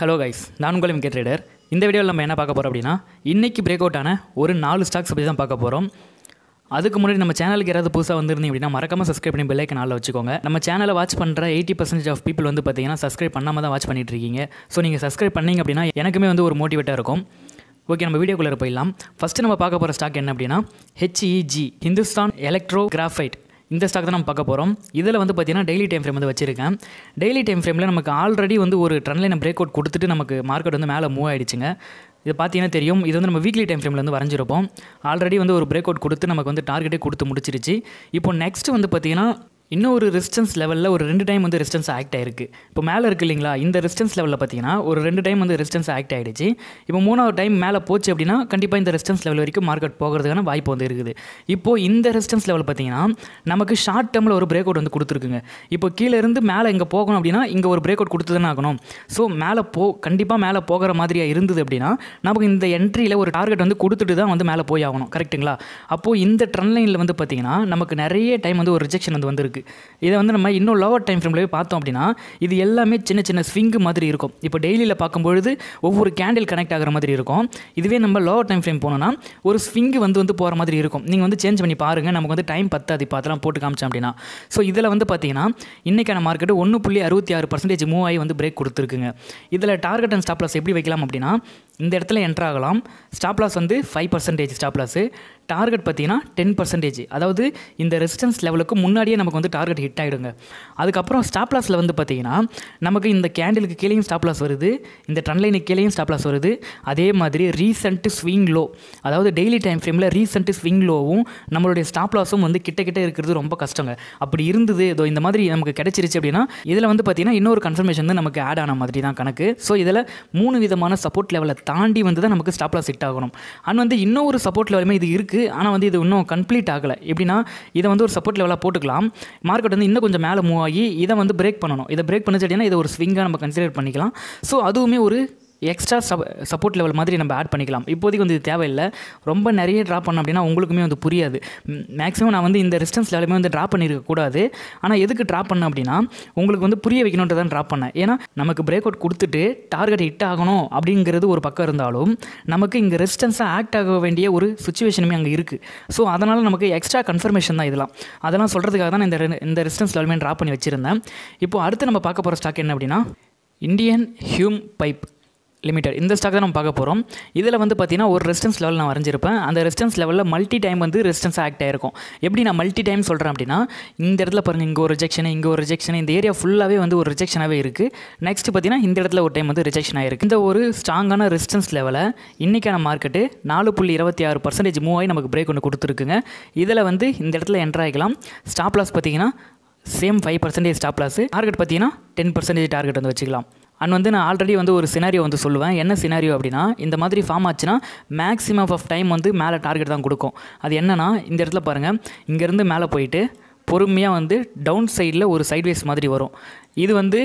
Hello guys நான் உங்கள் MK trader. இந்த வீடியோவில் நம்ம என்ன பார்க்க போகிறோம் அப்படின்னா இன்றைக்கி பிரேக் அவுட்டான ஒரு நாலு ஸ்டாக்ஸ் பற்றி தான் பார்க்க போகிறோம் அதுக்கு முன்னாடி நம்ம சேனலுக்கு யாராவது புதுசாக வந்திருந்தீங்க அப்படின்னா மறக்காமல் சப்ஸ்கிரைப் பண்ணி பெல்லைக்கு நாளில் வச்சுக்கோங்க. நம்ம சேனலை வாட்ச் பண்ணுற எயிட்டி பர்சன்டேஜ் ஆஃப் பீப்பிள் வந்து பார்த்தீங்கன்னா சப்ஸ்கிரைப் பண்ணாமல் தான் வாட்ச் பண்ணிட்டு இருக்கீங்க. ஸோ நீங்கள் சப்ஸ்கிரைப் பண்ணீங்க அப்படின்னா எனக்குமே வந்து ஒரு மோட்டிவேட்டாக இருக்கும். ஓகே நம்ம வீடியோக்குள்ளே போயிடலாம். ஃபஸ்ட்டு நம்ம பார்க்க போகிற ஸ்டாக் என்ன அப்படின்னா ஹெச்இஜி ஹிந்துஸ்தான் எலக்ட்ரோ கிராஃபைட் இந்த ஸ்டாக் தான் நம்ம பார்க்க போகிறோம் இதில் வந்து பார்த்தீங்கன்னா டெய்லி டைம் ஃப்ரேம் வந்து வச்சிருக்கேன். டெய்லி டைம் ஃப்ரேமில் நமக்கு ஆல்ரெடி வந்து ஒரு ட்ரெண்ட்லைனை பிரேக் அவுட் கொடுத்துட்டு நமக்கு மார்க்கெட் வந்து மேலே மூவ் ஆகிடுச்சுங்க இது பார்த்தீங்கன்னா தெரியும். இது வந்து நம்ம வீக்லி டைம் ஃப்ரேமில் வந்து வரைஞ்சிருப்போம். ஆல்ரெடி வந்து ஒரு பிரேக் அவுட் கொடுத்து நமக்கு வந்து டார்கெட்டே கொடுத்து முடிச்சிருச்சு. இப்போ நெக்ஸ்ட் வந்து பார்த்தீங்கன்னா இன்னும் ஒரு ரெசிஸ்டன்ஸ் லெவலில் ஒரு ரெண்டு டைம் வந்து ரெசிஸ்டன்ஸ் ஆக்ட் ஆயிருக்கு. இப்போ மேலே இருக்கு இல்லைங்களா? இந்த ரெசிஸ்டன்ஸ் லெவலில் பார்த்தீங்கன்னா ஒரு ரெண்டு டைம் வந்து ரெசிஸ்டன்ஸ் ஆக்ட் ஆகிடுச்சு இப்போ மூணாவது டைம் மேலே போச்சு அப்படின்னா கண்டிப்பாக இந்த ரெசிஸ்டன்ஸ் லெவல் வரைக்கும் மார்க்கெட் போகிறதுக்கான வாய்ப்பு வந்து இருக்குது. இப்போது இந்த ரெசிஸ்டன்ஸ் லெவல் பார்த்தீங்கன்னா நமக்கு ஷார்ட் டேர்மில் ஒரு பிரேக் அவுட் வந்து கொடுத்துருக்குங்க. இப்போ கீழே இருந்து மேலே இங்கே போகணும் அப்படின்னா இங்கே ஒரு பிரேக் அவுட் கொடுத்து தானே ஆகணும். ஸோ மேலே போ கண்டிப்பாக மேலே போகிற மாதிரியாக இருந்தது அப்படின்னா நமக்கு இந்த என்ட்ரியில் ஒரு டார்கெட் வந்து கொடுத்துட்டு தான் வந்து மேலே போய் ஆகணும். கரெக்ட்டுங்களா அப்போது இந்த ட்ரெண்ட் லைனில் வந்து பார்த்தீங்கன்னா நமக்கு நிறைய டைம் வந்து ஒரு ரிஜெக்ஷன் வந்து வந்திருக்கு. இதை வந்து நம்ம இன்னும் லோவர் டைம் ஃப்ரேம்லேயே பார்த்தோம் அப்படின்னா இது எல்லாமே சின்ன சின்ன ஸ்விங்கு மாதிரி இருக்கும். இப்போ டெய்லியில் பார்க்கும்பொழுது ஒவ்வொரு கேண்டில் கனெக்ட் ஆகிற மாதிரி இருக்கும். இதுவே நம்ம லோவர் டைம் ஃப்ரேம் போனோம்னா ஒரு ஸ்விங்கு வந்து வந்து போகிற மாதிரி இருக்கும். நீங்கள் வந்து சேஞ்ச் பண்ணி பாருங்கள் நமக்கு வந்து டைம் பத்தாது. இப்போ அதெல்லாம் போட்டு காமிச்சோம் அப்படின்னா. ஸோ இதில் வந்து பார்த்தீங்கன்னா இன்றைக்கான மார்க்கெட்டு ஒன்று புள்ளி அறுபத்தி ஆறு பர்சன்டேஜ் மூவ் ஆகி வந்து பிரேக் கொடுத்துருக்குங்க. இதில் டார்கெட் அண்ட் ஸ்டாப்லஸ் எப்படி வைக்கலாம் அப்படின்னா இந்த இடத்துல என்ட்ரு ஆகலாம். ஸ்டாப் லாஸ் வந்து five percentage stop loss target பார்த்தீங்கன்னா டென் பர்சன்டேஜ் அதாவது இந்த ரெசிஸ்டன்ஸ் லெவலுக்கு முன்னாடியே நமக்கு வந்து டார்கெட் ஹிட் ஆகிடுங்க அதுக்கப்புறம் ஸ்டாப் லாஸில் வந்து பார்த்தீங்கன்னா நமக்கு இந்த கேண்டிலுக்கு கீழேயும் ஸ்டாப் லாஸ் வருது. இந்த ட்ரன்லைனுக்கு கீழேயும் ஸ்டாப் லாஸ் வருது. அதே மாதிரி ரீசெண்ட் ஸ்விங் லோ அதாவது டெய்லி டைம் ஃப்ரேமில் ரீசெண்ட் ஸ்விங் லோவும் நம்மளுடைய ஸ்டாப் லாஸும் வந்து கிட்ட கிட்ட இருக்கிறது ரொம்ப கஷ்டங்க. அப்படி இருந்தது இதோ இந்த மாதிரி நமக்கு கிடைச்சிருச்சு அப்படின்னா இதில் வந்து பார்த்தீங்கன்னா இன்னொரு கன்ஃபர்மேஷன் வந்து நமக்கு ஆட் ஆன மாதிரி தான் கணக்கு. ஸோ இதில் மூணு விதமான சப்போர்ட் லெவலை தாண்டி வந்து தான் நமக்கு ஸ்டாப் லாஸ் ஹிட் ஆகணும். அண்ட் வந்து இன்னும் ஒரு சப்போர்ட் லெவலுமே இது இருக்குது ஆனால் வந்து இது இன்னும் கம்ப்ளீட் ஆகலை. எப்படின்னா இதை வந்து ஒரு சப்போர்ட் லெவலாக போட்டுக்கலாம். மார்க்கெட் வந்து இன்னும் கொஞ்சம் மேலே மூவ் ஆகி இதை வந்து பிரேக் பண்ணணும். இதை பிரேக் பண்ணிச்சு அப்படின்னா இதை ஒரு ஸ்விங்காக நம்ம கன்சிடர் பண்ணிக்கலாம். ஸோ அதுவுமே ஒரு எக்ஸ்ட்ரா சப் சப்போர்ட் லெவல் மாதிரி நம்ம ஆட் பண்ணிக்கலாம். இப்போதைக்கு வந்து இது தேவையில்லை. ரொம்ப நிறைய ட்ராப் பண்ணோம் அப்படின்னா உங்களுக்குமே வந்து புரியாது. மேக்ஸிமம் நான் வந்து இந்த ரெஸ்டன்ஸ் லெவலுமே வந்து ட்ராப் பண்ணியிருக்கக்கூடாது ஆனால் எதுக்கு ட்ராப் பண்ணேன் அப்படின்னா உங்களுக்கு வந்து புரிய வைக்கணுன்றது தான் ட்ராப் பண்ணேன். ஏன்னா நமக்கு பிரேக் அவுட் கொடுத்துட்டு டார்கெட் ஹிட் ஆகணும் அப்படிங்கிறது ஒரு பக்கம் இருந்தாலும் நமக்கு இங்கே ரெசிஸ்டன்ஸாக ஆக்ட் ஆக வேண்டிய ஒரு சுச்சுவேஷனுமே அங்கே இருக்குது ஸோ அதனால் நமக்கு எக்ஸ்ட்ரா கன்ஃபர்மேஷன் தான் இதெல்லாம். அதெல்லாம் சொல்கிறதுக்காக தான் இந்த இந்த ரெசிஸ்டன்ஸ் லெவலுமே ட்ராப் பண்ணி வச்சுருந்தேன். இப்போது அடுத்து நம்ம பார்க்க போகிற ஸ்டாக் என்ன அப்படின்னா இந்தியன் ஹியூம் பைப் லிமிடெட் இந்த ஸ்டாக் தான் நம்ம பார்க்க போகிறோம் இதில் வந்து பார்த்தீங்கன்னா ஒரு ரெசிஸ்டன்ஸ் லெவல் நான் வரைஞ்சிருப்பேன். அந்த ரெசிஸ்டன்ஸ் லெவலில் மல்டி டைம் வந்து ரெசிஸ்டன்ஸ் ஆக்ட் ஆகிருக்கும் எப்படி நான் மல்டி டைம் சொல்கிறேன் அப்படின்னா இந்த இடத்துல பாருங்கள் இங்கே ஒரு ரிஜெக்ஷன் இங்கே ஒரு ரிஜெக்ஷன் இந்த ஏரியா ஃபுல்லாகவே வந்து ஒரு ரிஜெக்ஷனாகவே இருக்குது நெக்ஸ்ட் பார்த்தீங்கன்னா இந்த இடத்துல ஒரு டைம் வந்து ரிஜெக்ஷன் ஆயிருக்கு. இந்த ஒரு ஸ்ட்ராங்கான ரெசிஸ்டன்ஸ் லெவலை இன்றைக்கான மார்க்கெட்டு நாலு புள்ளி இருபத்தி ஆறு பர்சன்டேஜ் மூவ் ஆகி நமக்கு பிரேக் ஒன்று கொடுத்துருக்குங்க. இதில் வந்து இந்த இடத்துல என்ட்ரு ஆகிக்கலாம். ஸ்டாப் லாஸ் பார்த்தீங்கன்னா same five percentage stop loss target பார்த்தீங்கன்னா டென் பர்சன்டேஜ் டார்கெட் வந்து வச்சுக்கலாம். அண்ட் வந்து நான் ஆல்ரெடி வந்து ஒரு சினாரியோ வந்து சொல்லுவேன். என்ன சினாரியோ அப்படின்னா இந்த மாதிரி ஃபார்ம் ஆச்சுன்னா மேக்ஸிமம் ஆஃப் டைம் வந்து மேலே டார்கெட் தான் கொடுக்கும். அது என்னென்னா இந்த இடத்துல பாருங்கள் இங்கேருந்து மேலே போயிட்டு பொறுமையாக வந்து டவுன் சைடில் ஒரு சைட்வேஸ் மாதிரி வரும். இது வந்து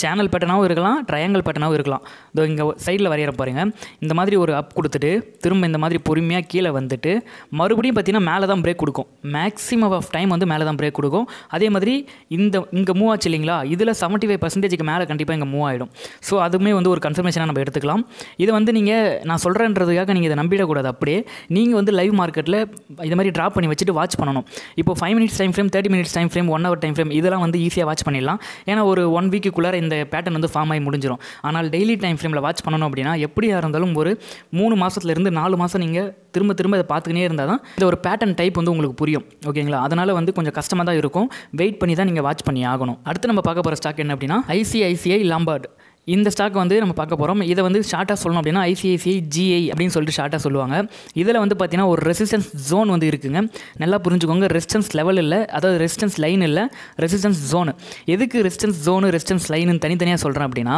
சேனல் பட்டனாகவும் இருக்கலாம் ட்ரையாங்கல் பட்டனாகவும் இருக்கலாம். இதோ இங்கே சைடில் வரைகிற பாருங்கள் இந்த மாதிரி ஒரு அப் கொடுத்துட்டு திரும்ப இந்த மாதிரி பொறுமையாக கீழே வந்துட்டு மறுபடியும் பார்த்தீங்கன்னா மேலே தான் பிரேக் கொடுக்கும். மேக்ஸிமம் ஆஃப் டைம் வந்து மேலே தான் பிரேக் கொடுக்கும். அதே மாதிரி இந்த இங்கே மூவ் ஆச்சு இல்லைங்களா? இதில் செவன்ட்டி ஃபைவ் பர்சன்டேஜுக்கு மேலே கண்டிப்பாக இங்கே மூவ் ஆகிடும் ஸோ அதுவுமே வந்து ஒரு கன்ஃபர்மேஷனாக நம்ம எடுத்துக்கலாம். இதை வந்து நீங்கள் நான் சொல்கிறேன்றதுக்காக நீங்கள் இதை நம்பிடக்கூடாது அப்படியே. நீங்கள் வந்து லைவ் மார்க்கெட்டில் இது மாதிரி ட்ராப் பண்ணி வச்சுட்டு வாட்ச் பண்ணணும். இப்போ five minutes time frame thirty minutes time frame one hour time frame இதெல்லாம் வந்து ஈஸியாக வாட்ச் பண்ணிடலாம். ஏன்னா ஒரு ஒன் வீக்குள்ளார இந்த பேட்டர்ன் வந்து ஃபார்ம் ஆகி முடிஞ்சிடும் ஆனால் டெய்லி டைம் ஃப்ரேமில் வாட்ச் பண்ணணும் அப்படின்னா எப்படியாக இருந்தாலும் ஒரு மூணு மாதத்துலேருந்து நாலு மாதம் நீங்கள் திரும்ப திரும்ப இதை பார்த்துக்கினே இருந்தால் தான் இந்த ஒரு பேட்டர்ன் டைப் வந்து உங்களுக்கு புரியும். ஓகேங்களா அதனால் வந்து கொஞ்சம் கஷ்டமாக தான் இருக்கும். வெயிட் பண்ணி தான் நீங்கள் வாட்ச் பண்ணி ஆகணும். அடுத்து நம்ம பார்க்க போகிற ஸ்டாக் என்ன அப்படின்னா? ஐசிஐசிஐ லாம்பார்ட் இந்த ஸ்டாக் வந்து நம்ம பார்க்க போகிறோம் இதை வந்து ஷார்ட்டாக சொல்லணும் அப்படின்னா ஐசிஐசிஐ ஜிஐ அப்படின்னு சொல்லிட்டு ஷார்ட்டாக சொல்லுவாங்க. இதில் வந்து பார்த்தீங்கன்னா ஒரு ரெசிஸ்டன்ஸ் ஜோன் வந்து இருக்குங்க. நல்லா புரிஞ்சுக்கோங்க. ரெசிஸ்டன்ஸ் லெவல் இல்லை. அதாவது ரெசிஸ்டன்ஸ் லைன் இல்லை. ரெசிஸ்டன்ஸ் ஜோனு எதுக்கு ரெசிஸ்டன்ஸ் ஜோனு ரெசிஸ்டன்ஸ் லைனு தனித்தனியாக சொல்கிறேன் அப்படின்னா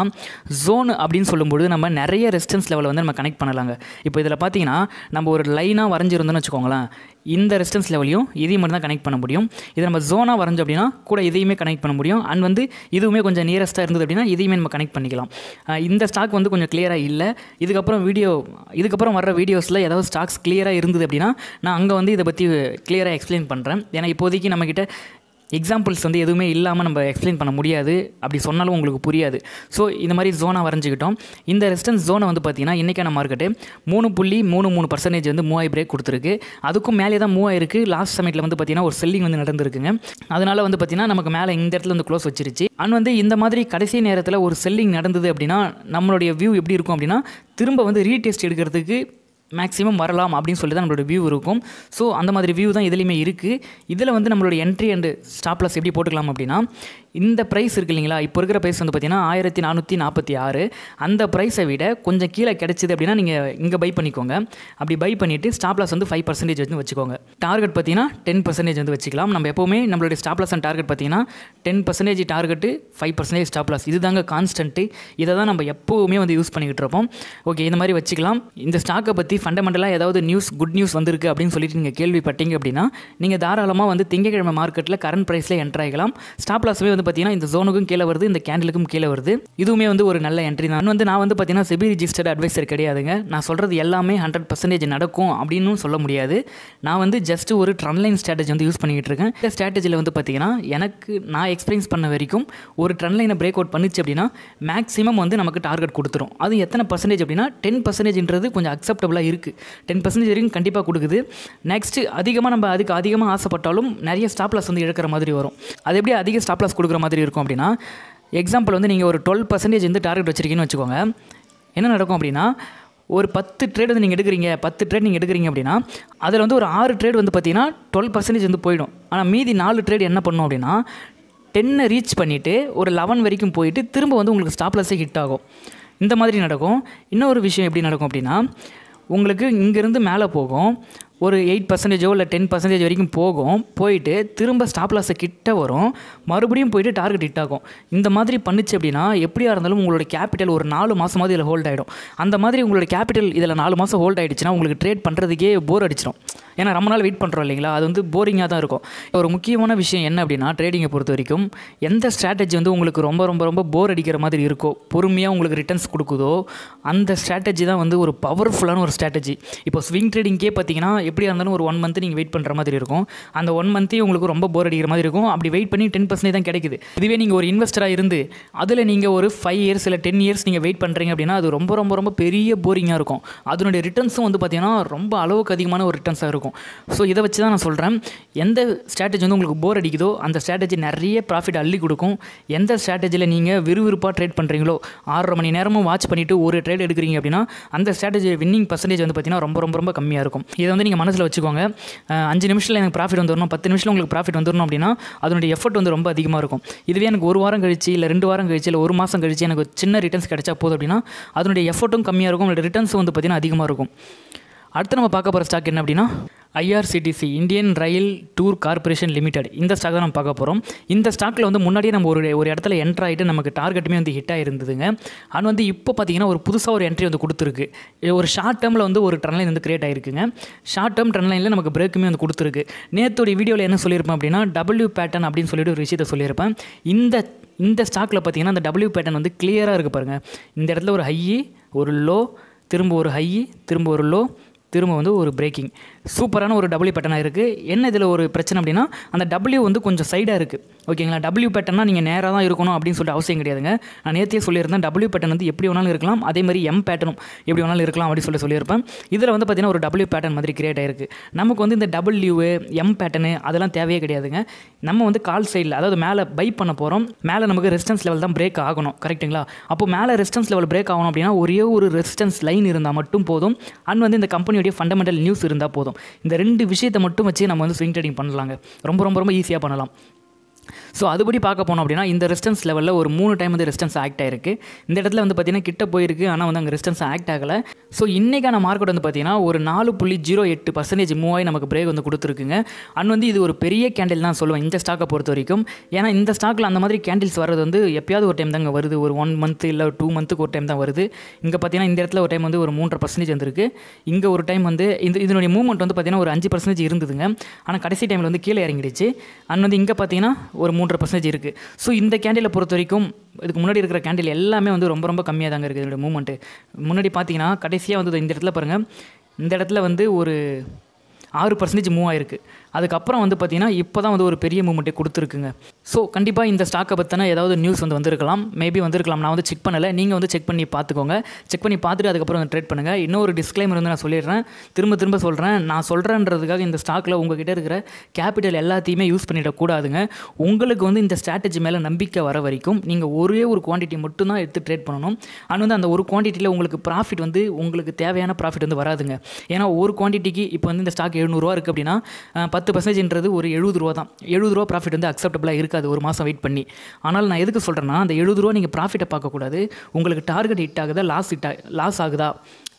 ஜோன் அப்படின்னு சொல்லும்போது நம்ம நிறைய ரெசிஸ்டன்ஸ் லெவலை வந்து நம்ம கனெக்ட் பண்ணலாங்க. இப்போ இதில் பார்த்தீங்கன்னா நம்ம ஒரு லைனாக வரைஞ்சிருந்தோம்னு வச்சுக்கோங்களேன். இந்த ரெசிஸ்டன்ஸ் லெவலையும் இதையும் மட்டும் தான் கனெக்ட் பண்ண முடியும். இதை நம்ம ஜோனாக வரைஞ்சோம் அப்படின்னா கூட இதையுமே கனெக்ட் பண்ண முடியும். அண்ட் வந்து இதுவுமே கொஞ்சம் நியரஸ்ட்டாக இருந்தது அப்படின்னா இதையுமே நம்ம கனெக்ட் பண்ணிக்கலாம். இந்த ஸ்டாக் வந்து கொஞ்சம் கிளியராக இல்லை. இதுக்கப்புறம் வீடியோ இதுக்கப்புறம் வர வீடியோஸில் ஏதாவது ஸ்டாக்ஸ் கிளியராக இருந்தது அப்படின்னா நான் அங்கே வந்து இதை பற்றி கிளியராக எக்ஸ்பிளைன் பண்ணுறேன் ஏன்னா இப்போதைக்கு நம்மக்கிட்ட எக்ஸாம்பிள்ஸ் வந்து எதுவுமே இல்லாமல் நம்ம எக்ஸ்பிளைன் பண்ண முடியாது. அப்படி சொன்னாலும் உங்களுக்கு புரியாது. ஸோ இந்த மாதிரி ஜோனாக வரைஞ்சிக்கிட்டோம். இந்த ரெசிஸ்டன்ஸ் ஜோனை வந்து பார்த்திங்கன்னா இன்றைக்கான மார்க்கெட்டு மூணு புள்ளி மூணு மூணு பர்சன்டேஜ் வந்து மூவாய் பிரேக் கொடுத்துருக்கு. அதுக்கும் மேலே தான் மூவாயிருக்கு. லாஸ்ட் சமயத்தில் வந்து பார்த்திங்கன்னா ஒரு செல்லிங் வந்து நடந்திருக்குங்க. அதனால் வந்து பார்த்திங்கன்னா நமக்கு மேலே இந்த இடத்துல வந்து க்ளோஸ் வச்சிருச்சு. அண்ட் வந்து இந்த மாதிரி கடைசி நேரத்தில் ஒரு செல்லிங் நடந்தது அப்படின்னா நம்மளுடைய வியூ எப்படி இருக்கும் அப்படின்னா திரும்ப வந்து ரீடெஸ்ட் எடுக்கிறதுக்கு மேக்ஸிமம் வரலாம் அப்படின்னு சொல்லி தான் நம்மளோட வியூ இருக்கும். ஸோ அந்த மாதிரி வியூ தான் இதுலேயுமே இருக்குது இதில் வந்து நம்மளோட என்ட்ரி அண்டு ஸ்டாப்லஸ் எப்படி போட்டுக்கலாம் அப்படின்னா இந்த ப்ரைஸ் இருக்கு இல்லைங்களா? இப்போ இருக்கிற ப்ரைஸ் வந்து பார்த்தீங்கன்னா ஆயிரத்தி நானூற்றி நாற்பத்தி ஆறு. அந்த ப்ரைஸை விட கொஞ்சம் கீழே கிடச்சிது அப்படின்னா நீங்கள் இங்கே பை பண்ணிக்கோங்க. அப்படி பை பண்ணிவிட்டு ஸ்டாப்லாஸ் வந்து ஃபைவ் பர்சன்டேஜ் வந்து வச்சுக்கோங்க. டார்கெட் பார்த்தீங்கன்னா டென் பர்சன்டேஜ் வந்து வச்சுக்கலாம். நம்ம எப்போவுமே நம்மளுடைய ஸ்டாப்லாஸ் அண்ட் டார்கெட் பார்த்தீங்கன்னா ten percentage target five percentage stop loss இதுதாங்க கான்ஸ்டன்ட்டு இதை தான் நம்ம எப்போவுமே வந்து யூஸ் பண்ணிக்கிட்டு இருப்போம். ஓகே இந்த மாதிரி வச்சுக்கலாம். இந்த ஸ்டாக்கை பற்றி ஃபண்டமெண்டலாக ஏதாவது நியூஸ் குட் நியூஸ் வந்திருக்கு அப்படின்னு சொல்லிட்டு நீங்கள் கேள்விப்பட்டீங்க அப்படின்னா நீங்கள் தாராளமாக வந்து திங்கக்கிழமை மார்க்கெட்டில் கரண்ட் ப்ரைஸில் என்ட்ராகலாம் ஸ்டாப்லாஸுமே வந்து பார்த்தீங்கன்னா இந்த ஜோனுக்கும் கீழே வருது இந்த கேண்டலுக்கும் கீழே வருது. இதுவுமே வந்து ஒரு நல்ல என்ட்ரி தான். வந்து நான் வந்து பார்த்தீங்கன்னா செபி ரிஜிஸ்டர்ட் அட்வைசர் கிடையாதுங்க. நான் சொல்கிறது எல்லாமே ஹண்ட்ரட் பர்சன்டேஜ் நடக்கும் அப்படின்னு சொல்ல முடியாது. நான் வந்து ஜஸ்ட் ஒரு ட்ரன்லைன் ஸ்ட்ராட்டஜி வந்து யூஸ் பண்ணிக்கிட்டு இருக்கேன். இந்த ஸ்ட்ராட்டஜியில் வந்து பார்த்தீங்கன்னா எனக்கு நான் எக்ஸ்பீரியன்ஸ் பண்ண வரைக்கும் ஒரு ட்ரன்லைனை பிரேக் அவுட் பண்ணிச்சு அப்படின்னா மேக்ஸிமம் வந்து நமக்கு டார்கெட் கொடுத்துரும். அது எத்தனை பர்சன்டேஜ் அப்படின்னா டென் பர்சன்டேஜ்ன்றது கொஞ்சம் அக்செப்டபுளாக இருக்குது டென் பர்சன்டேஜ் வரைக்கும் கண்டிப்பாக கொடுக்குது. நெக்ஸ்ட்டு அதிகமாக நம்ம அதுக்கு அதிகமாக ஆசைப்பட்டாலும் நிறைய ஸ்டாப்லாஸ் வந்து இழக்கிற மாதிரி வரும். அது எப்படி அதிக ஸ்டாப்லாஸ் கொடுக்கும் கொடுக்குற மாதிரி இருக்கும் அப்படின்னா எக்ஸாம்பிள் வந்து நீங்கள் ஒரு டுவெல் பர்சன்டேஜ் வந்து டார்கெட் வச்சிருக்கீங்கன்னு வச்சுக்கோங்க. என்ன நடக்கும் அப்படின்னா ஒரு பத்து ட்ரேட் வந்து நீங்கள் எடுக்கிறீங்க பத்து ட்ரேட் நீங்கள் எடுக்கிறீங்க அப்படின்னா அதில் வந்து ஒரு ஆறு ட்ரேட் வந்து பார்த்தீங்கன்னா டுவெல் பர்சன்டேஜ் வந்து போயிடும். ஆனால் மீதி நாலு ட்ரேட் என்ன பண்ணும் அப்படின்னா டென்னை ரீச் பண்ணிவிட்டு ஒரு லெவன் வரைக்கும் போயிட்டு திரும்ப வந்து உங்களுக்கு ஸ்டாப்லஸே ஹிட் ஆகும். இந்த மாதிரி நடக்கும். இன்னொரு விஷயம் எப்படி நடக்கும் அப்படின்னா உங்களுக்கு இங்கேருந்து மேலே போகும். ஒரு எயிட் பர்சன்டேஜோ இல்லை டென் பர்சன்டேஜ் வரைக்கும் போகும். போயிட்டு திரும்ப ஸ்டாப் லாஸை கிட்ட வரும். மறுபடியும் போயிட்டு டார்கெட் ஹிட் ஆகும். இந்த மாதிரி பண்ணுச்சு அப்படின்னா எப்படியா இருந்தாலும் உங்களோட கேபிட்டல் ஒரு நாலு மாதமாவது இதில் ஹோல்ட் ஆகிடும் அந்த மாதிரி உங்களோட கேபிட்டல் இதில் நாலு மாதம் ஹோல்ட் ஆகிடுச்சுன்னா உங்களுக்கு ட்ரேட் பண்ணுறதுக்கே போர் அடிச்சிடும் ஏன்னா ரொம்ப நாள் வெயிட் பண்ணுறோம் இல்லைங்களா? அது வந்து போரிங்காக தான் இருக்கும். ஒரு முக்கியமான விஷயம் என்ன அப்படின்னா ட்ரேடிங்கை பொறுத்த வரைக்கும் எந்த ஸ்ட்ராட்டஜி வந்து உங்களுக்கு ரொம்ப ரொம்ப ரொம்ப போர் அடிக்கிற மாதிரி இருக்கோ பொறுமையாக உங்களுக்கு ரிட்டர்ன்ஸ் கொடுக்குதோ அந்த ஸ்ட்ராட்டஜி தான் வந்து ஒரு பவர்ஃபுல்லான ஒரு ஸ்ட்ராட்டஜி இப்போ ஸ்விங் ட்ரேடிங்கே பார்த்தீங்கன்னா எப்படியா இருந்தாலும் ஒரு ஒன் மந்த் நீங்கள் வெயிட் பண்ணுற மாதிரி இருக்கும். அந்த ஒன் மந்த்தே உங்களுக்கு ரொம்ப போர் அடிக்கிற மாதிரி இருக்கும். அப்படி வெயிட் பண்ணி டென் பர்சன்டேஜ் தான் கிடைக்குது. இதுவே நீங்கள் ஒரு இன்வெஸ்டராக இருந்து அதில் நீங்கள் ஒரு ஃபைவ் இயர்ஸ் இல்லை டென் இயர்ஸ் நீங்கள் வெயிட் பண்ணுறீங்க அப்படின்னா அது ரொம்ப ரொம்ப ரொம்ப பெரிய போரிங்காக இருக்கும். அதனுடைய ரிட்டர்ன்ஸும் வந்து பார்த்தீங்கன்னா ரொம்ப அளவுக்கு அதிகமான ஒரு ரிட்டர்ன்ஸாக இருக்கும். ஸோ இதை வச்சு தான் நான் சொல்கிறேன் எந்த ஸ்ட்ராட்டஜி வந்து உங்களுக்கு போர் அடிக்குதோ அந்த ஸ்ட்ராட்டஜி நிறைய ப்ராஃபிட் அள்ளி கொடுக்கும். எந்த ஸ்ட்ராட்டஜியில் நீங்கள் விறுவிறுப்பாக ட்ரேட் பண்ணுறீங்களோ ஆறரை மணி நேரமும் வாட்ச் பண்ணிவிட்டு ஒரு ட்ரேட் எடுக்கிறீங்க அப்படின்னா அந்த ஸ்ட்ராட்டஜி வின்னிங் பர்சன்டேஜ் வந்து பார்த்தீங்கன்னா ரொம்ப ரொம்ப ரொம்ப கம்மியாக இருக்கும். இதை வந்து நீங்கள் மனசில் வச்சுக்கோங்க. அஞ்சு நிமிஷத்தில் எனக்கு ப்ராஃபிட் வந்துடணும் பத்து நிமிஷத்தில் உங்களுக்கு ப்ராஃபிட் வந்துடணும் அப்படின்னா அதனுடைய எஃபர்ட் வந்து ரொம்ப அதிகமாக இருக்கும். இதுவே எனக்கு ஒரு வாரம் கழிச்சு இல்லை ரெண்டு வாரம் கழிச்சு இல்லை ஒரு மாதம் கழிச்சு எனக்கு சின்ன ரிட்டர்ன்ஸ் கிடைச்சா போதும் அப்படின்னா அதனுடைய எஃபர்ட்டும் கம்மியாக இருக்கும் உங்களுடைய ரிட்டர்ன்ஸும் வந்து பார்த்தீங்கன்னா அதிகமாக இருக்கும். அடுத்து நம்ம பார்க்க போகிற ஸ்டாக் என்ன அப்படின்னா IRCTC Indian rail tour corporation limited. இந்த ஸ்டாக் தான் நம்ம பார்க்க போகிறோம் இந்த ஸ்டாக்கில் வந்து முன்னாடியே நம்ம ஒரு ஒரு இடத்துல என்ட்ரு ஆகிட்டு நமக்கு டார்கெட்டுமே வந்து ஹிட் ஆகிருந்ததுங்க அண்ட் வந்து இப்போ பார்த்தீங்கன்னா ஒரு புதுசாக ஒரு என்ட்ரி வந்து கொடுத்துருக்கு. ஒரு ஷார்ட் டேர்மில் வந்து ஒரு ட்ரெண்ட் லைன் வந்து கிரியேட் ஆகிருக்குங்க ஷார்ட் டேர்ம் ட்ரெண்ட் லைனில் நமக்கு பிரேக்குமே வந்து கொடுத்துருக்கு. நேற்றுடைய வீடியோவில் என்ன சொல்லியிருப்பேன் அப்படின்னா டபிள்யூ பேட்டர்ன் அப்படின்னு சொல்லிட்டு ஒரு விஷயத்தை சொல்லியிருப்பேன். இந்த இந்த ஸ்டாக்கில் பார்த்தீங்கன்னா அந்த டபிள்யூ பேட்டர்ன் வந்து கிளியராக இருக்குது பாருங்கள் இந்த இடத்துல ஒரு ஹையி ஒரு லோ திரும்ப ஒரு ஹை திரும்ப ஒரு லோ திரும்ப வந்து ஒரு பிரேக்கிங் சூப்பரான ஒரு டபிள்யூ பேட்டனாக இருக்குது என்ன இதில் ஒரு பிரச்சனை அப்படின்னா அந்த டபிள்யூ வந்து கொஞ்சம் சைடாக இருக்குது ஓகேங்களா? டபிள்யூ பேட்டர்னா நீங்கள் நேராக தான் இருக்கணும் அப்படின்னு சொல்லிட்டு அவசியம் கிடையாதுங்க. நான் நேற்றே சொல்லியிருந்தேன் டபிள்யூ பேட்டர்ன் வந்து எப்படி வேணாலும் இருக்கலாம். அதே மாதிரி எம் பேட்டர்னும் எப்படி வேணாலும் இருக்கலாம் அப்படின்னு சொல்லி சொல்லியிருப்பேன். இதில் வந்து பார்த்தீங்கன்னா ஒரு டபுள்யூ பேட்டர்ன் மாதிரி கிரியேட் ஆயிருக்கு. நமக்கு வந்து இந்த டபுள்யூ எம் பேட்டர்னு அதெல்லாம் தேவையே கிடையாதுங்க. நம்ம வந்து கால் சைடில் அதாவது மேலே பை பண்ண போகிறோம் மேலே நமக்கு ரெசிஸ்டன்ஸ் லெவல் தான் பிரேக் ஆகணும். கரெக்ட்டுங்களா அப்போ மேலே ரெசிஸ்டன்ஸ் லெவல் பிரேக் ஆகணும் அப்படின்னா ஒரே ஒரு ரெசிஸ்டன்ஸ் லைன் இருந்தால் மட்டும் போதும். அண்ட் வந்து இந்த கம்பெனி கம்பெனியுடைய ஃபண்டமெண்டல் நியூஸ் இருந்தால் போதும். இந்த ரெண்டு விஷயத்தை மட்டும் வச்சு நம்ம வந்து ஸ்விங் ட்ரேடிங் பண்ணலாங்க. ரொம்ப ரொம்ப ரொம்ப ஈஸியாக பண்ணலாம். ஸோ அதுபடி பார்க்க போனோம் அப்படின்னா இந்த ரெஸ்டன்ஸ் லெவலில் ஒரு மூணு டைம் வந்து ரெஸ்டன்ஸ் ஆக்ட் ஆயிருக்கு. இந்த இடத்துல வந்து பார்த்தீங்கன்னா கிட்ட போயிருக்கு. ஆனால் வந்து அங்கே ரெஸ்டன்ஸ் ஆக்ட் ஆகலை. ஸோ இன்றைக்கான மார்க்கெட் வந்து பார்த்தீங்கன்னா ஒரு நாலு புள்ளி ஜீரோ எட்டு பர்சன்டேஜ் மூவ் ஆகி நமக்கு பிரேக் வந்து கொடுத்துருக்குங்க. அண்ட் வந்து இது ஒரு பெரிய கேண்டில் தான் சொல்லுவேன் இந்த ஸ்டாக்கை பொறுத்த வரைக்கும். ஏன்னா இந்த ஸ்டாக்கில் அந்த மாதிரி கேண்டில்ஸ் வர்றது வந்து எப்பயாவது ஒரு டைம் தாங்க வருது. ஒரு ஒன் மந்த் இல்லை டூ மந்த்துக்கு ஒரு டைம் தான் வருது. இங்கே பார்த்தீங்கன்னா இந்த இடத்துல ஒரு டைம் வந்து ஒரு மூன்றரை பர்சன்டேஜ் வந்திருக்கு. இங்கே ஒரு டைம் வந்து இந்த இதனுடைய மூவ்மெண்ட் வந்து பார்த்தீங்கன்னா ஒரு அஞ்சு பர்சன்டேஜ் இருந்ததுங்க. ஆனால் கடைசி டைமில் வந்து கீழே இறங்கிடுச்சு. அண்ட் வந்து இங்கே பார்த்தீங்கன்னா ஒரு மூணு மூன்றரை பர்சன்டேஜ் இருக்குது ஸோ இந்த கேண்டிலை பொறுத்த வரைக்கும் இதுக்கு முன்னாடி இருக்கிற கேண்டில் எல்லாமே வந்து ரொம்ப ரொம்ப கம்மியாக தாங்க இருக்குது இதோட மூமெண்ட்டு முன்னாடி பார்த்தீங்கன்னா கடைசியாக வந்து இந்த இடத்துல பாருங்கள் இந்த இடத்துல வந்து ஒரு ஆறு பர்சன்டேஜ் மூவ் ஆயிருக்கு. அதுக்கப்புறம் வந்து பார்த்தீங்கன்னா இப்போ தான் வந்து ஒரு பெரிய மூமெண்ட்டை கொடுத்துருக்குங்க. ஸோ கண்டிப்பாக இந்த ஸ்டாக்கை பற்றின ஏதாவது நியூஸ் வந்து வந்திருக்கலாம். மேபி வந்திருக்கலாம். நான் வந்து செக் பண்ணலை. நீங்கள் வந்து செக் பண்ணி பார்த்துக்கோங்க. செக் பண்ணி பார்த்துட்டு அதுக்கப்புறம் வந்து ட்ரேட் பண்ணுங்கள் இன்னொரு டிஸ்க்ளைமர் வந்து நான் சொல்லிடுறேன். திரும்ப திரும்ப சொல்கிறேன் நான் சொல்கிறேன்றதுக்காக இந்த ஸ்டாக்கில் உங்ககிட்ட இருக்கிற கேபிட்டல் எல்லாத்தையுமே யூஸ் பண்ணிடக்கூடாதுங்க. உங்களுக்கு வந்து இந்த ஸ்ட்ராட்டஜி மேலே நம்பிக்கை வர வரைக்கும் நீங்கள் ஒரே ஒரு குவான்டிட்டி மட்டும்தான் எடுத்து ட்ரேட் பண்ணணும். அண்ட் வந்து அந்த ஒரு குவான்டிட்டியில் உங்களுக்கு ப்ராஃபிட் வந்து உங்களுக்கு தேவையான ப்ராஃபிட் வந்து வராதுங்க. ஏன்னா ஒரு குவான்டிட்டிக்கு இப்போ வந்து இந்த ஸ்டாக் எழுநூறுவா இருக்குது அப்படின்னா பத்து பத்து பர்சன்டேஜ்ன்றது ஒரு எழுபது ரூபா தான். எழுபது ரூபா ப்ராஃபிட் வந்து அக்செப்டபிளாக இருக்காது. ஒரு மாதம் வெயிட் பண்ணி. ஆனால் நான் எதுக்கு சொல்கிறேன்னா அந்த எழுபது ரூபா நீங்கள் ப்ராஃபிட்டை பார்க்கக்கூடாது. உங்களுக்கு டார்கெட் ஹிட் ஆகுதா லாஸ் ஹிட் லாஸ் ஆகுதா?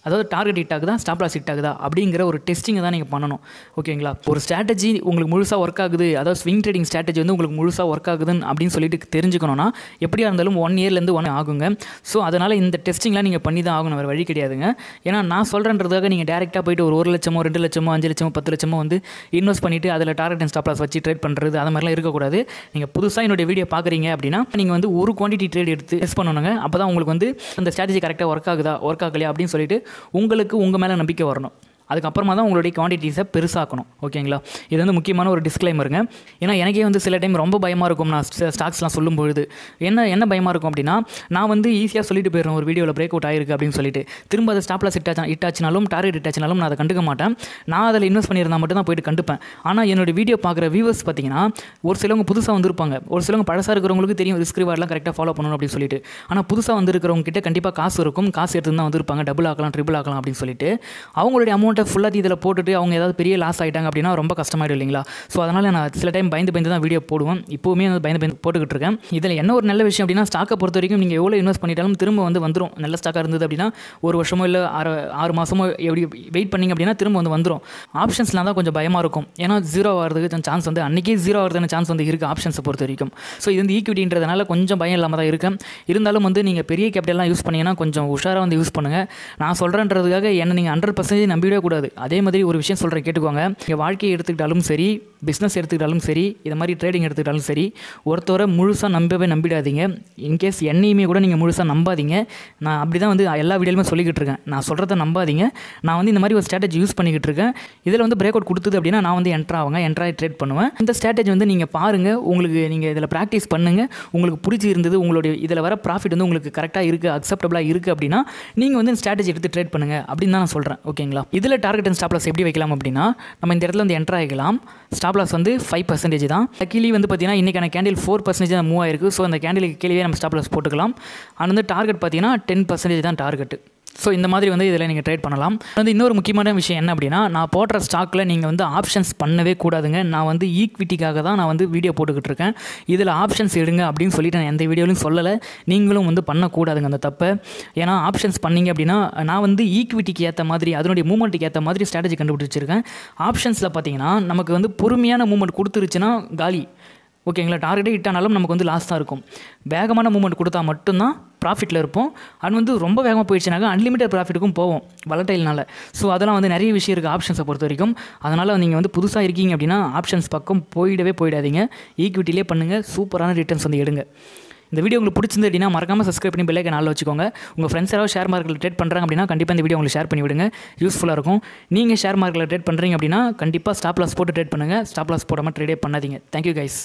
அதாவது டார்கெட் ஹிட் ஆகுதா ஸ்டாப் லாஸ் ஹிட் ஆகுதா அப்படிங்கிற ஒரு டெஸ்டிங்கை தான் நீங்கள் பண்ணணும். ஓகேங்களா ஒரு ஸ்ட்ராட்டஜி உங்களுக்கு முழுசாக ஒர்க் ஆகுது அதாவது ஸ்விங் ட்ரேடிங் ஸ்ட்ராட்டஜி வந்து உங்களுக்கு முழுசாக ஒர்க் ஆகுதுன்னு அப்படின்னு சொல்லிட்டு தெரிஞ்சுக்கணும்னா எப்படியா இருந்தாலும் ஒன் இயர்லேருந்து ஒன் ஆகுங்க. ஸோ அதனால் இந்த டெஸ்டிங்லாம் நீங்கள் பண்ணி தான் ஆகணும் வேறு வழி கிடையாதுங்க. ஏன்னா நான் சொல்கிறன்றதுக்காக நீங்கள் டேரெக்டாக போயிட்டு ஒரு ஒரு லட்சமோ ரெண்டு லட்சமோ அஞ்சு லட்சமோ பத்து லட்சமோ வந்து இன்வெஸ்ட் பண்ணிவிட்டு அதில் டார்கெட் அண்ட் ஸ்டாப் லாஸ் வச்சு ட்ரேட் பண்ணுறது அது மாதிரிலாம் இருக்கக்கூடாது. நீங்கள் புதுசாக என்னுடைய வீடியோ பார்க்குறீங்க அப்படின்னா நீங்கள் வந்து ஒரு குவான்டிட்டி ட்ரேட் எடுத்து டெஸ்ட் பண்ணணுங்க. அப்போ தான் உங்களுக்கு வந்து அந்த ஸ்ட்ராட்டஜி கரெக்டாக ஒர்க் ஆகுதா ஒர்க் ஆகலையா அப்படின்னு சொல்லிட்டு உங்களுக்கு உங்கள் மேலே நம்பிக்கை வரணும். அதுக்கப்புறமா தான் உங்களுடைய குவான்டிட்டிஸை பெருசாக்கணும். ஓகேங்களா? இது வந்து முக்கியமான ஒரு டிஸ்க்ளைமருங்க ஏன்னா எனக்கே வந்து சில டைம் ரொம்ப பயமாக இருக்கும். நான் ஸ்டாக்ஸ்லாம் சொல்லும் பொழுது என்ன என்ன பயமாக இருக்கும் அப்படின்னா நான் வந்து ஈஸியாக சொல்லிட்டு போயிடுறேன். ஒரு வீடியோவில் பிரேக் அவுட் ஆயிருக்கு அப்படின்னு சொல்லிட்டு. திரும்ப அதை ஸ்டாப்லாஸ் ஹிட் இட்டாச்சினாலும் டார்கெட் இட்டாச்சினாலும் நான் அதை கண்டுக்க மாட்டேன். நான் அதில் இன்வெஸ்ட் பண்ணியிருந்தால் மட்டும் தான் போயிட்டு கண்டுப்பேன். ஆனால் என்னோட வீடியோ பார்க்குற வியூவர்ஸ் பார்த்தீங்கன்னா ஒரு சிலவங்க புதுசாக வந்திருப்பாங்க. ஒரு சிலவங்க பழசாக இருக்கிறவங்களுக்கு தெரியும் ரிஸ்க் ரிவார்ட்லாம் கரெக்டாக ஃபாலோ பண்ணணும் அப்படின்னு சொல்லிட்டு. ஆனால் புதுசாக வந்திருக்கிறவங்க கிட்ட கண்டிப்பாக காசு இருக்கும். காசு எடுத்து தான் வந்திருப்பாங்க. டபுள் ஆக்கலாம் ட்ரிபிள் ஆக்கலாம் அப்படின்னு சொல்லிட்டு. அவங்களுடைய அமௌண்ட்டை ஃபுல்லாக இதில் போட்டுட்டு அவங்க ஏதாவது பெரிய லாஸ் ஆகிட்டாங்க அப்படின்னா ரொம்ப கஷ்டமாயிடும் இல்லைங்களா? ஸோ அதனால் நான் சில டைம் பயந்து பயந்து தான் வீடியோ போடுவேன். இப்போவுமே வந்து பயந்து பயந்து போட்டுக்கிட்டு இருக்கேன். இதில் என்ன ஒரு நல்ல விஷயம் அப்படின்னா ஸ்டாக்கை பொறுத்த வரைக்கும் நீங்கள் எவ்வளோ இன்வெஸ்ட் பண்ணிட்டாலும் திரும்ப வந்து வந்துடும் நல்ல ஸ்டாக்காக இருந்தது அப்படின்னா ஒரு வருஷமோ இல்லை ஆறு ஆறு மாதமோ எப்படி வெயிட் பண்ணிங்க அப்படின்னா திரும்ப வந்து வந்துடும் ஆப்ஷன்ஸ்லாம் தான் கொஞ்சம் பயமாக இருக்கும். ஏன்னா ஜீரோ ஆகிறதுக்கு சான்ஸ் வந்து அன்றைக்கே ஜீரோ ஆகிறதுக்கு சான்ஸ் வந்து இருக்குது ஆப்ஷன்ஸை பொறுத்த வரைக்கும். ஸோ இது வந்து ஈக்விட்டின்றதுனால கொஞ்சம் பயம் இல்லாமல் தான் இருக்கேன். இருந்தாலும் வந்து நீங்கள் பெரிய கேபிட்டல்லாம் யூஸ் பண்ணிங்கன்னா கொஞ்சம் உஷாராக வந்து யூஸ் பண்ணுங்கள் நான் சொல்கிறேன்றதுக்காக என்ன நீங்கள் ஹண்ட்ரட் பர்சன்டேஜ் நம்பிவிட கூடாது அதே மாதிரி ஒரு விஷயம் சொல்கிறேன் கேட்டுக்கோங்க. நீங்கள் வாழ்க்கையை எடுத்துக்கிட்டாலும் சரி பிஸ்னஸ் எடுத்துக்கிட்டாலும் சரி இது மாதிரி ட்ரேடிங் எடுத்துக்கிட்டாலும் சரி ஒருத்தவரை முழுசாக நம்பவே நம்பிடாதீங்க. இன்கேஸ் என்னையுமே கூட நீங்கள் முழுசாக நம்பாதீங்க. நான் அப்படி தான் வந்து எல்லா வீடியோலுமே சொல்லிக்கிட்டு இருக்கேன். நான் சொல்கிறத நம்பாதீங்க. நான் வந்து இந்த மாதிரி ஒரு ஸ்ட்ராட்டஜி யூஸ் பண்ணிக்கிட்டு இருக்கேன். இதில் வந்து பிரேக் அவுட் கொடுத்தது அப்படின்னா நான் வந்து என்ட்ரு ஆகுங்க என்ட்ராகி ட்ரேட் பண்ணுவேன். இந்த ஸ்ட்ராட்டஜி வந்து நீங்கள் பாருங்கள் உங்களுக்கு நீங்கள் இதில் ப்ராக்டிஸ் பண்ணுங்கள் உங்களுக்கு பிடிச்சி இருந்தது உங்களுடைய இதில் வர ப்ராஃபிட் வந்து உங்களுக்கு கரெக்டாக இருக்குது அக்செப்டபுளாக இருக்குது அப்படின்னா நீங்கள் வந்து ஸ்ட்ராட்டஜி எடுத்து ட்ரேட் பண்ணுங்கள் அப்படின்னு தான் நான் சொல்கிறேன் ஓகேங்களா இதில் டார்கெட் அண்ட் ஸ்டாப்லாஸ் எப்படி வைக்கலாம் அப்படின்னா நம்ம இந்த இடத்துல வந்து என்ட்ரு ஆகிக்கலாம். ஸ்டாப் லாஸ் வந்து ஃபைவ் பர்சன்டேஜ் தான். லக்கிலி வந்து பார்த்தீங்கன்னா இன்றைக்கான கேண்டில் ஃபோர் பர்சன்டேஜ் தான் மூவ் ஆயிருக்கு. ஸோ அந்த கேண்டிலுக்கு கீழே நம்ம ஸ்டாப் லாஸ் போட்டுக்கலாம். ஆனால் வந்து டார்கெட் பார்த்தீங்கன்னா டென் பர்சன்டேஜ் தான் டார்கெட் ஸோ இந்த மாதிரி வந்து இதில் நீங்கள் ட்ரேட் பண்ணலாம். வந்து இன்னொரு முக்கியமான விஷயம் என்ன அப்படின்னா நான் போடுற ஸ்டாக்கில் நீங்கள் வந்து ஆப்ஷன்ஸ் பண்ணவே கூடாதுங்க. நான் வந்து ஈக்விட்டிக்காக தான் நான் வந்து வீடியோ போட்டுக்கிட்டு இருக்கேன். இதில் ஆப்ஷன்ஸ் எடுங்க அப்படின்னு சொல்லிட்டு நான் எந்த வீடியோலையும் சொல்லலை. நீங்களும் வந்து பண்ணக்கூடாதுங்க அந்த தப்பை. ஏன்னா ஆப்ஷன்ஸ் பண்ணீங்க அப்படின்னா நான் வந்து ஈக்விட்டிக்கு ஏற்ற மாதிரி அதனுடைய மூமெண்ட்டுக்கு ஏற்ற மாதிரி ஸ்ட்ராட்டஜி கண்டுபிடிச்சிருக்கேன். ஆப்ஷன்ஸில் பார்த்தீங்கன்னா நமக்கு வந்து பொறுமையான மூமெண்ட் கொடுத்துருச்சுன்னா காலி. ஓகேங்களா டார்கெட்டே ஹிட் ஆனாலும் நமக்கு வந்து லாஸ் தான் இருக்கும். வேகமான மூமெண்ட் கொடுத்தா மட்டும்தான் ப்ராஃபிட்டில் இருப்போம். அது வந்து ரொம்ப வேகமாக போயிடுச்சுனாக்க அன்லிமிட்டட் ப்ராஃபிட்டுக்கும் போவோம் வளட்டைல்னால ஸோ அதெல்லாம் வந்து நிறைய விஷயம் இருக்குது ஆப்ஷன்ஸை பொறுத்த வரைக்கும். அதனால் நீங்கள் வந்து புதுசாக இருக்கீங்க அப்படின்னா ஆப்ஷன்ஸ் பக்கம் போயிடவே போயிடாதீங்க. ஈக்விட்டிலே பண்ணுங்கள் சூப்பரான ரிட்டர்ன்ஸ் வந்து எடுங்க. இந்த வீடியோ உங்களுக்கு பிடிச்சிருந்து அப்படின்னா மறக்காமல் சப்ஸ்கிரைப் பண்ணி பிள்ளைக்க நாளில் வச்சுக்கோங்க. உங்கள் ஃப்ரெண்ட்ஸ் யாராவது ஷேர் மார்க்கெட்டில் ட்ரேட் பண்ணுறாங்க அப்படின்னா கண்டிப்பாக இந்த வீடியோ உங்களுக்கு ஷேர் பண்ணி விடுங்க. யூஸ்ஃபுல்லாக இருக்கும். நீங்கள் ஷேர் மார்க்கெட்டில் ட்ரேட் பண்ணுறீங்க அப்படின்னா கண்டிப்பாக ஸ்டாப் லாஸ் போட்டு ட்ரேட் பண்ணுங்கள் ஸ்டாப் லாஸ் போடாமல் ட்ரேடே பண்ணாதீங்க. Thank you guys